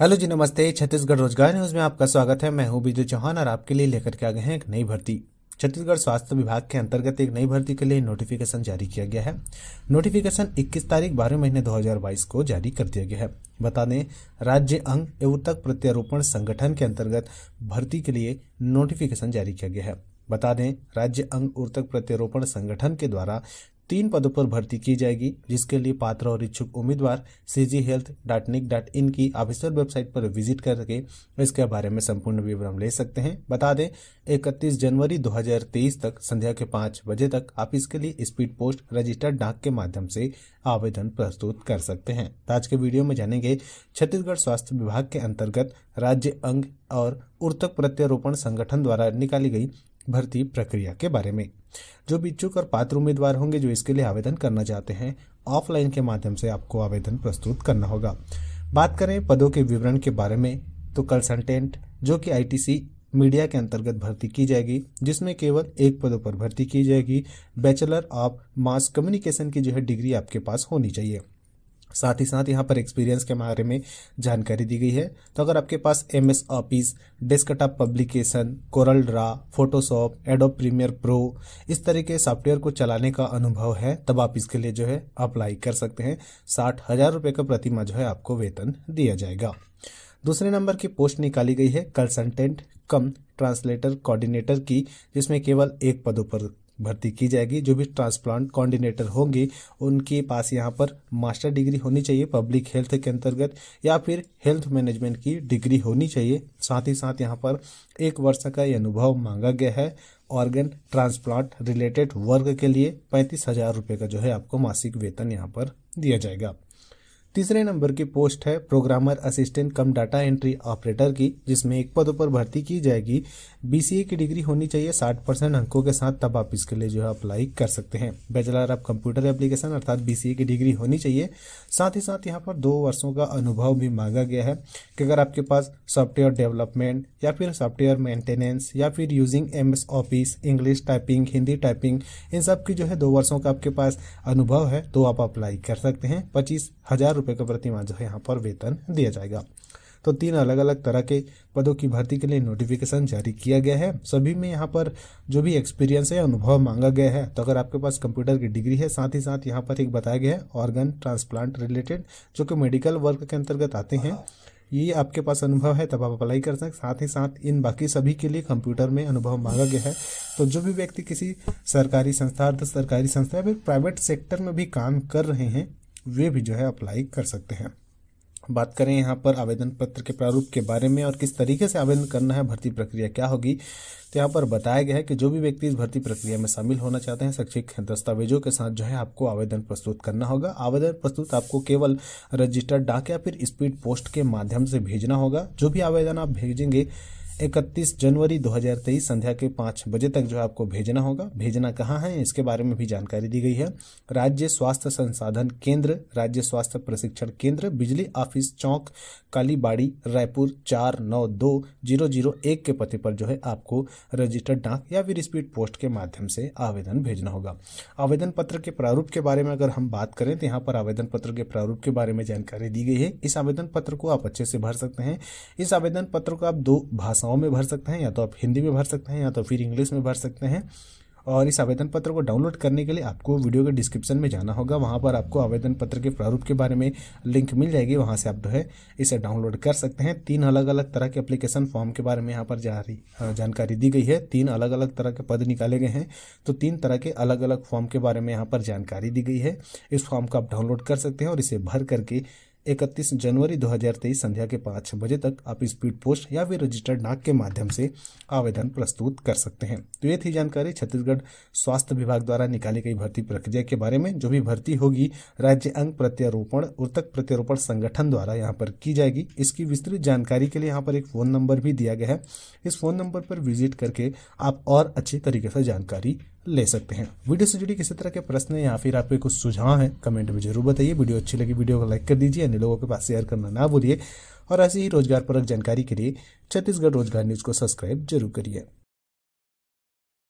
Hello जी, नमस्ते। छत्तीसगढ़ रोज़गार news में आपका स्वागत है। मैं हूँ बिजू चौहान और आपके लिए लेकर के आ गए हैं एक नई भर्ती। छत्तीसगढ़ स्वास्थ्य विभाग के अंतर्गत एक नई भर्ती के लिए नोटिफिकेशन जारी किया गया है। नोटिफिकेशन 21 तारीख बारह महीने 2022 को जारी कर दिया गया है। बता दें, राज्य अंग एवं प्रत्यारोपण संगठन के अंतर्गत भर्ती के लिए नोटिफिकेशन जारी किया गया है। बता दें, राज्य अंग उर्तक प्रत्यारोपण संगठन के द्वारा तीन पदों पर भर्ती की जाएगी, जिसके लिए पात्र और इच्छुक उम्मीदवार CG health dot nic dot in की ऑफिशियल वेबसाइट पर विज़िट करके इसके बारे में संपूर्ण विवरण ले सकते हैं। बता दें 31 जनवरी 2023 तक संध्या के पाँच बजे तक आप इसके लिए स्पीड पोस्ट रजिस्टर्ड डाक के माध्यम से आवेदन प्रस्तुत कर सकते हैं। आज के वीडियो में जानेंगे, छत्तीसगढ़ स्वास्थ्य विभाग के अंतर्गत राज्य अंग और उर्तक प्रत्यारोपण संगठन द्वारा निकाली गई भर्ती प्रक्रिया के बारे में। जो भी इच्छुक और पात्र उम्मीदवार होंगे जो इसके लिए आवेदन करना चाहते हैं, ऑफलाइन के माध्यम से आपको आवेदन प्रस्तुत करना होगा। बात करें पदों के विवरण के बारे में तो कंसल्टेंट, जो कि आईटीसी मीडिया के अंतर्गत भर्ती की जाएगी, जिसमें केवल एक पदों पर भर्ती की जाएगी। बैचलर ऑफ़ मास कम्युनिकेशन की जो है डिग्री आपके पास होनी चाहिए। साथ ही साथ यहाँ पर एक्सपीरियंस के बारे में जानकारी दी गई है। तो अगर आपके पास M S Office desktop publication Corel Draw Photoshop Adobe Premiere Pro इस तरह के सॉफ्टवेयर को चलाने का अनुभव है, तब आप इसके लिए जो है अप्लाई कर सकते हैं। साठ हज़ार रुपये का प्रतिमा जो है आपको वेतन दिया जाएगा। दूसरे नंबर की पोस्ट निकाली गई है कंसल्टेंट कम ट्रांसलेटर कोऑर्डिनेटर की, जिसमें केवल एक पदों पर भर्ती की जाएगी। जो भी ट्रांसप्लांट कोऑर्डिनेटर होंगे, उनके पास यहाँ पर मास्टर डिग्री होनी चाहिए पब्लिक हेल्थ के अंतर्गत, या फिर हेल्थ मैनेजमेंट की डिग्री होनी चाहिए। साथ ही साथ यहाँ पर एक वर्ष का ये अनुभव मांगा गया है ऑर्गन ट्रांसप्लांट रिलेटेड वर्क के लिए। पैंतीस हज़ार रुपये का जो है आपको मासिक वेतन यहाँ पर दिया जाएगा। तीसरे नंबर की पोस्ट है programmer assistant cum data entry operator की, जिसमें एक पदों पर भर्ती की जाएगी। बीसीए की डिग्री होनी चाहिए, साठ परसेंट अंकों के साथ तब आप इसके लिए जो है अप्लाई कर सकते हैं। बैचलर ऑफ़ कंप्यूटर एप्लीकेशन अर्थात बीसीए की डिग्री होनी चाहिए। साथ ही साथ यहाँ पर दो वर्षों का अनुभव भी मांगा गया है कि अगर आपके पास सॉफ्टवेयर डेवलपमेंट या फिर सॉफ्टवेयर मेंटेनेंस या फिर using M S Office English typing Hindi typing इन सब की जो है दो वर्षों का आपके पास अनुभव है तो आप अप्लाई कर सकते हैं। पच्चीस हज़ार रुपये का प्रतिमा जो है यहाँ पर वेतन दिया जाएगा। तो तीन अलग अलग तरह के पदों की भर्ती के लिए नोटिफिकेशन जारी किया गया है। सभी में यहाँ पर जो भी एक्सपीरियंस है, अनुभव मांगा गया है। तो अगर आपके पास कंप्यूटर की डिग्री है, साथ ही साथ यहाँ पर एक बताया गया है ऑर्गन ट्रांसप्लांट रिलेटेड जो कि मेडिकल वर्क के अंतर्गत आते हैं। ये आपके पास अनुभव है, तब आप अप्लाई कर सकते साथ ही साथ इन बाकी सभी के लिए कंप्यूटर में अनुभव मांगा गया है। तो जो भी व्यक्ति किसी सरकारी संस्था, अर्ध सरकारी संस्था या फिर प्राइवेट सेक्टर में भी काम कर रहे हैं, वे भी जो है अप्लाई कर सकते हैं। बात करें यहाँ पर आवेदन पत्र के प्रारूप के बारे में और किस तरीके से आवेदन करना है, भर्ती प्रक्रिया क्या होगी तो यहाँ पर बताया गया है कि जो भी व्यक्ति इस भर्ती प्रक्रिया में शामिल होना चाहते हैं, शैक्षिक दस्तावेजों के साथ जो है आपको आवेदन प्रस्तुत करना होगा। आवेदन प्रस्तुत आपको केवल रजिस्टर्ड डाक या फिर स्पीड पोस्ट के माध्यम से भेजना होगा। जो भी आवेदन आप भेजेंगे इकतीस जनवरी 2023 संध्या के पाँच बजे तक जो है आपको भेजना होगा। भेजना कहाँ है, इसके बारे में भी जानकारी दी गई है। राज्य स्वास्थ्य संसाधन केंद्र, राज्य स्वास्थ्य प्रशिक्षण केंद्र, बिजली ऑफ़िस चौक, कालीबाड़ी, रायपुर चार नौ दो ज़ीरो ज़ीरो एक के पते पर जो है आपको रजिस्टर्ड डाक या फिर स्पीड पोस्ट के माध्यम से आवेदन भेजना होगा। आवेदन पत्र के प्रारूप के बारे में अगर हम बात करें तो यहाँ पर आवेदन पत्र के प्रारूप के बारे में जानकारी दी गई है। इस आवेदन पत्र को आप अच्छे से भर सकते हैं। इस आवेदन पत्र को आप दो भाषाओं में भर सकते हैं, या तो आप हिंदी में भर सकते हैं, या तो फिर इंग्लिश में भर सकते हैं। और इस आवेदन पत्र को डाउनलोड करने के लिए आपको वीडियो के डिस्क्रिप्शन में जाना होगा। वहाँ पर आपको आवेदन पत्र के प्रारूप के बारे में लिंक मिल जाएगी। वहाँ से आप जो है इसे डाउनलोड कर सकते हैं। तीन अलग अलग तरह के एप्लीकेशन फॉर्म के बारे में यहाँ पर जारी जानकारी दी गई है। तीन अलग अलग तरह के पद निकाले गए हैं। तो तीन तरह के अलग अलग फॉर्म के बारे में यहाँ पर जानकारी दी गई है। इस फॉर्म को आप डाउनलोड कर सकते हैं और इसे भर करके इकतीस जनवरी 2023 संध्या के पाँच बजे तक आप स्पीड पोस्ट या फिर रजिस्टर्ड डाक के माध्यम से आवेदन प्रस्तुत कर सकते हैं। तो ये थी जानकारी छत्तीसगढ़ स्वास्थ्य विभाग द्वारा निकाली गई भर्ती प्रक्रिया के बारे में। जो भी भर्ती होगी, राज्य अंग प्रत्यारोपण उर्तक प्रत्यारोपण संगठन द्वारा यहाँ पर की जाएगी। इसकी विस्तृत जानकारी के लिए यहाँ पर एक फ़ोन नंबर भी दिया गया है। इस फ़ोन नंबर पर विज़िट करके आप और अच्छी तरीके से जानकारी ले सकते हैं। वीडियो से जुड़ी किसी तरह के प्रश्न या फिर आपके कुछ सुझाव हैं, कमेंट में ज़रूर बताइए। वीडियो अच्छी लगी, वीडियो को लाइक कर दीजिए, अन्य लोगों के पास शेयर करना ना भूलिए। और ऐसी ही रोज़गार परक जानकारी के लिए छत्तीसगढ़ रोज़गार न्यूज़ को सब्सक्राइब ज़रूर करिए।